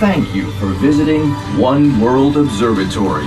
Thank you for visiting One World Observatory.